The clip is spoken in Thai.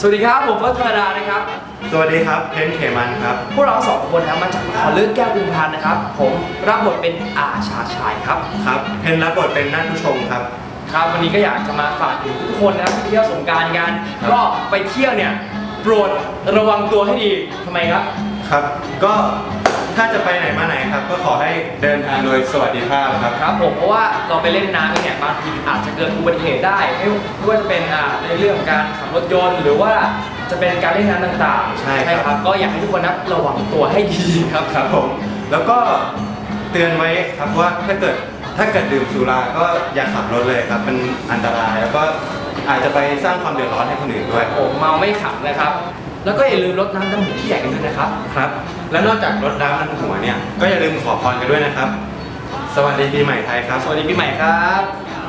สวัสดีครับ ผมเฟิร์สธรรมดานะครับ สวัสดีครับเพนเขมันครับ พวกเราสองคนนะครับมาจากละครเรื่องแก้วกุมพันธ์นะครับ ผมรับบทเป็นอาชาชายครับครับเพนรับบทเป็นนักผู้ชมครับ ครับวันนี้ก็อยากจะมาฝากถึงทุกคนนะครับที่ไปเที่ยวสงกรารกัน ก็ไปเที่ยวเนี่ยโปรดระวังตัวให้ดีทำไมครับ ครับ ก็ ถ้าจะไปไหนมาไหนครับ ก็ขอให้เดินทางโดยสวัสดิภาพครับ ครับผมเพราะว่าเราไปเล่นน้ำเนี่ยบางทีอาจจะเกิดอุบัติเหตุได้ไม่ไม่ว่าจะเป็นอ่าในเรื่องของการขับรถยนต์หรือว่าจะเป็นการเล่นน้ำต่างๆใช่ครับ ครับ ก็อยากให้ทุกคนนะระวังตัวให้ดีครับ ครับผม แล้วก็เตือนไว้ครับว่าถ้าเกิดถ้าเกิดดื่มสุราก็อย่าขับรถเลยครับมันอันตรายแล้วก็อาจจะไปสร้างความเดือดร้อนให้คนอื่นด้วย ผมเมาไม่ขับนะครับ แล้วก็อย่าลืมรดน้ำดำหัวที่ใหญ่กันด้วยนะครับ ครับ และนอกจากรถน้ำน้ำหัวเนี่ย ก็อย่าลืมขอพรกันด้วยนะครับ สวัสดีปีใหม่ไทยครับ สวัสดีปีใหม่ครับ